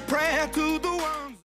the prayer to